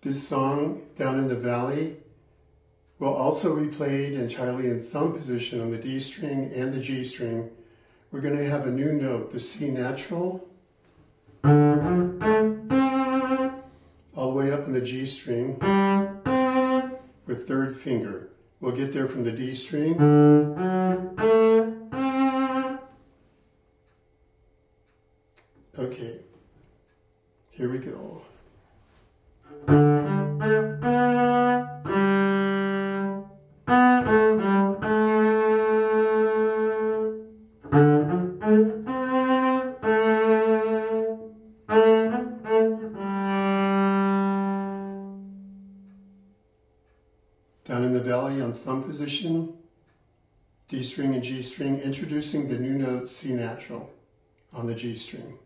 This song, Down in the Valley, will also be played entirely in thumb position on the D string and the G string. We're going to have a new note, the C natural, all the way up in the G string with third finger. We'll get there from the D string. Okay, here we go. Down in the valley on thumb position, D string and G string, introducing the new note C natural on the G string.